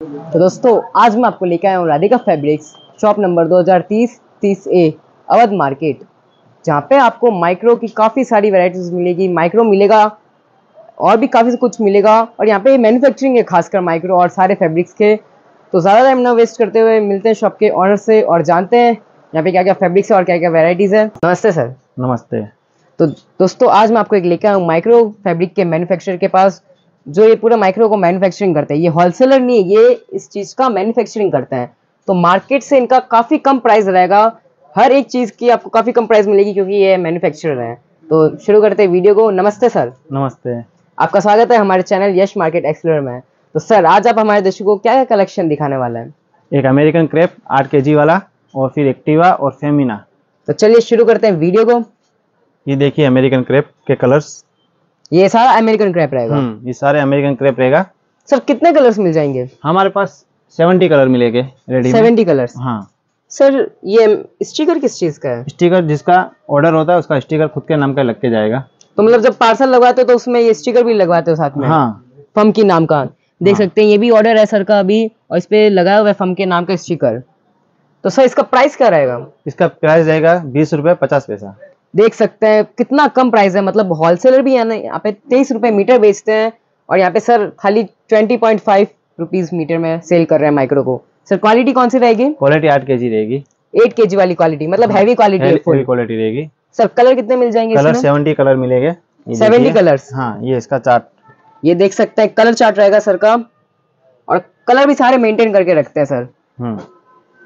तो दोस्तों आज मैं आपको लेकर आया हूँ Radhika fabrics shop number 2030 30 A Awadh market जहाँ पे आपको माइक्रो की काफ़ी सारी वैरायटीज मिलेगी। माइक्रो मिलेगा और भी काफ़ी कुछ मिलेगा और यहाँ पे मैन्युफैक्चरिंग है खासकर माइक्रो और सारे फैब्रिक्स के। तो ज़्यादा टाइम ना वेस्ट करते हुए मिलते हैं शॉप के ऑनर से और जानते हैं यहाँ पे क्या क्या फैब्रिक्स है और क्या क्या वेराइटीज़ है। नमस्ते सर नमस्ते। तो दोस्तों आज मैं आपको एक लेकर आया हूँ माइक्रो फैब्रिक के मैन्युफैक्चरर के पास। जो ये पूरा माइक्रो को मैन्युफैक्चरिंग करते हैं ये होलसेलर नहीं है ये इस चीज़ का मैन्युफैक्चरिंग करते हैं। तो मार्केट से इनका काफ़ी कम प्राइस रहेगा हर एक चीज़ की आपको काफ़ी कम प्राइस मिलेगी क्योंकि ये मैन्युफैक्चरर हैं। तो शुरू करते हैं वीडियो को। नमस्ते सर। नमस्ते। आपका स्वागत है हमारे चैनल यश मार्केट एक्सप्लोर में। तो सर आज आप हमारे दर्शकों को क्या क्या कलेक्शन दिखाने वाले हैं? एक अमेरिकन क्रेप आठ के वाला और फिर एक्टिवा और फेमिना तो चलिए शुरू करते हैं वीडियो को। ये देखिए अमेरिकन क्रेप के कलर्स ये सारा अमेरिकन क्रैप रहेगा। हम्म ये सारे अमेरिकन क्रेप रहेगा। सर कितने कलर्स मिल जाएँगे? हमारे पास सेवेंटी कलर मिलेंगे रेडी सेवेंटी कलर्स हाँ। सर ये स्टिकर किस चीज़ का है? स्टिकर जिसका ऑर्डर होता है उसका स्टिकर खुद के नाम का लग के जाएगा। तो मतलब जब पार्सल लगवाते हो तो उसमें ये स्टिकर भी लगवाते हो साथ में? हाँ। फम की नाम का। देख हाँ। सकते हैं ये भी ऑर्डर है सर का अभी और इस पे लगाया हुआ है फम के नाम का स्टिकर तो सर इसका प्राइस क्या रहेगा? इसका प्राइस रहेगा बीस रुपये पचास पैसा। देख सकते हैं कितना कम प्राइस है मतलब होलसेलर भी यहाँ पे तेईस रुपए मीटर बेचते हैं और यहाँ पे सर खाली twenty point five rupees metre में सेल कर रहे हैं माइक्रो को। सर क्वालिटी कौन सी रहेगी? क्वालिटी आठ के रहेगी। एट के वाली क्वालिटी मतलब हैवी क्वालिटी क्वालिटी रहेगी। सर कलर कितने मिल जाएँगे कलर सेवेंटी कलर मिलेंगे। ये 70 देखिए। कलर्स हाँ ये इसका चार्ट ये देख सकते हैं कलर चार्ट रहेगा सर का। और कलर भी सारे मेंटेन करके रखते हैं सर। हम्म।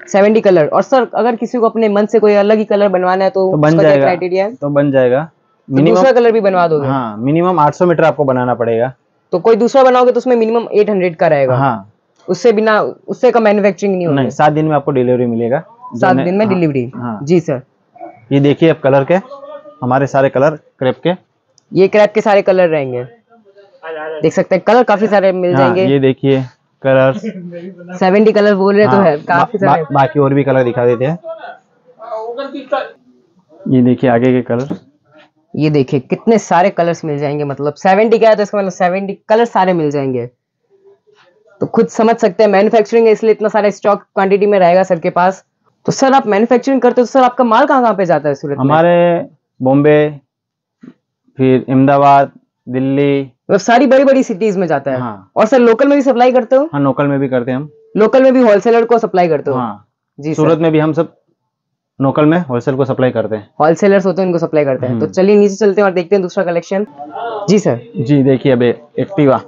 Seventy colour. और सर अगर किसी को अपने मन से कोई अलग ही कलर बनवाना है तो, तो बन जाएगा। क्राइटेरिया है? तो बन जाएगा। तो मिनिमम दूसरा कलर भी बनवा दोगे? हाँ मिनिमम 800 मीटर आपको बनाना पड़ेगा। तो कोई दूसरा बनाओगे तो उसमें मिनिमम 800 का रहेगा। हाँ। उससे बिना उससे का मैन्युफैक्चरिंग नहीं नहीं सात दिन में आपको डिलीवरी मिलेगा। सात दिन में हाँ, डिलीवरी हाँ। जी सर ये देखिए अब कलर के। हमारे सारे कलर क्रेप के। ये क्रैप के सारे कलर रहेंगे। देख सकते हैं कलर काफ़ी सारे मिल हाँ, जाएँगे। ये देखिए। कलर सेवेंटी कलर बोल रहे तो है काफ़ी सारे। बाकी और भी कलर दिखा देते हैं। ये देखिए आगे के कलर ये देखिए कितने सारे कलर्स मिल जाएँगे मतलब सेवेंटी का है तो इसका मतलब सेवेंटी कलर सारे मिल जाएँगे। तो खुद समझ सकते हैं मैन्युफैक्चरिंग है इसलिए इतना सारा स्टॉक क्वांटिटी में रहेगा सर के पास। तो सर आप मैन्युफैक्चरिंग करते हो तो सर आपका माल कहाँ कहाँ पे जाता है सूरत हमारे बॉम्बे फिर अहमदाबाद दिल्ली मतलब सारी बड़ी बड़ी सिटीज़ में जाता है। हाँ। और सर लोकल में भी सप्लाई करते हो? हाँ लोकल में भी करते हैं हम। लोकल में भी होलसेलर को सप्लाई करते हो? हाँ। जी सूरत में भी हम सब लोकल में होलसेल को सप्लाई करते हैं। होलसेलर्स होते हैं उनको सप्लाई करते हैं। तो हम्म। चलिए नीचे चलते हैं और देखते हैं दूसरा कलेक्शन जी सर जी देखिए अब एक्टिवा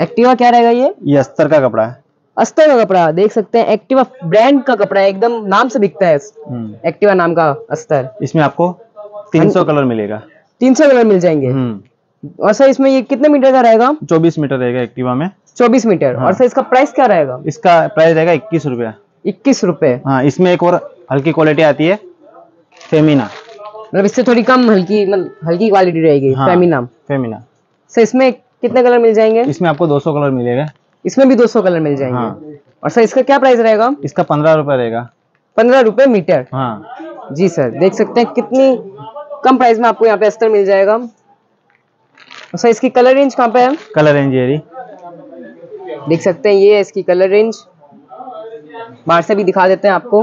एक्टिवा क्या रहेगा ये? ये अस्तर का कपड़ा है। अस्तर का कपड़ा देख सकते हैं। एक्टिवा ब्रांड का कपड़ा है एकदम नाम से बिकता है। हम्म, एक्टिवा नाम का अस्तर। इसमें आपको 300 कलर मिलेगा। तीन सौ कलर मिल जाएँगे। हम्म। और सर इसमें ये कितने मीटर का रहेगा? 24 मीटर रहेगा एक्टिवा में। चौबीस मीटर। हाँ। और सर इसका प्राइस क्या रहेगा? इसका प्राइस रहेगा इक्कीस रुपया। इक्कीस रुपए हाँ इसमें एक और हल्की क्वालिटी आती है फेमिना मतलब इससे थोड़ी कम हल्की मतलब हल्की क्वालिटी रहेगी हाँ। फेमिना फेमिना सर इसमें कितने कलर मिल जाएँगे? इसमें आपको 200 कलर मिलेगा। इसमें भी 200 कलर मिल जाएँगे। हाँ और सर इसका क्या प्राइस रहेगा? इसका पंद्रह रुपया रहेगा। पंद्रह रुपए मीटर? हाँ। जी सर देख सकते हैं कितनी कम प्राइस में आपको यहाँ पे अस्तर मिल जाएगा। सर इसकी कलर रेंज कहाँ पे है? कलर रेंज ये रही। देख सकते हैं ये है इसकी कलर रेंज बाहर से भी दिखा देते हैं आपको।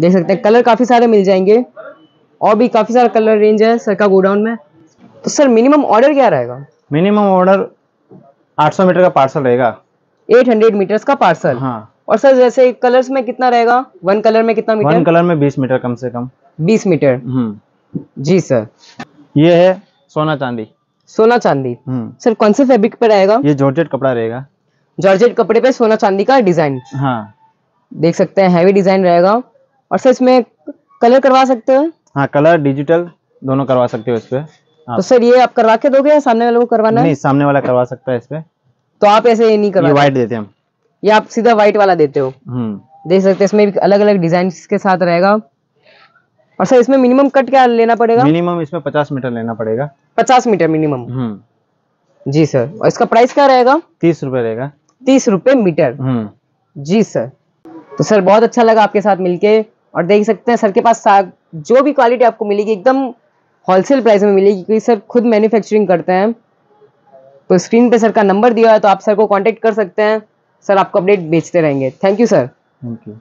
देख सकते हैं कलर काफ़ी सारे मिल जाएँगे। और भी काफ़ी सारा कलर रेंज है सर का गोडाउन में। तो सर मिनिमम ऑर्डर क्या रहेगा? मिनिमम ऑर्डर 800 मीटर का पार्सल रहेगा। 800 मीटर्स का पार्सल हाँ। और सर जैसे कलर्स में कितना रहेगा? वन कलर में कितना मीटर वन मीटर कलर में 20 मीटर कम से कम। 20 मीटर हम्म। जी सर। ये है सोना चांदी। सोना चांदी। हम्म। सर कौन से फैब्रिक पे रहेगा? ये जॉर्जेट कपड़ा रहेगा। जॉर्जेट कपड़े पे सोना चांदी का डिज़ाइन हाँ। देख सकते हैं हैवी डिज़ाइन रहेगा। और सर इसमें कलर करवा सकते हैं? हाँ कलर डिजिटल दोनों करवा सकते हो इस पे। हाँ। तो सर ये आप करवा के दोगे या सामने वाले को करवाना है? नहीं सामने वाला करवा सकता है इस पे। तो आप ऐसे ये नहीं करवा व्हाइट देते हैं हम। ये आप सीधा व्हाइट वाला देते हो। हम्म। देख सकते हैं इसमें भी अलग अलग डिज़ाइन के साथ रहेगा। और सर इसमें मिनिमम कट क्या लेना पड़ेगा? मिनिमम इसमें 50 मीटर लेना पड़ेगा। पचास मीटर मिनिमम हम्म। जी सर और इसका प्राइस क्या रहेगा? तीस रुपए रहेगा। तीस रुपए मीटर। हम्म। जी सर। तो सर बहुत अच्छा लगा आपके साथ मिलके। और देख सकते हैं सर के पास सा- जो भी क्वालिटी आपको मिलेगी एकदम होलसेल प्राइस में मिलेगी क्योंकि सर खुद मैन्युफैक्चरिंग करते हैं। तो स्क्रीन पे सर का नंबर दिया है तो आप सर को कांटेक्ट कर सकते हैं। सर आपको अपडेट भेजते रहेंगे। Thank you sir thank you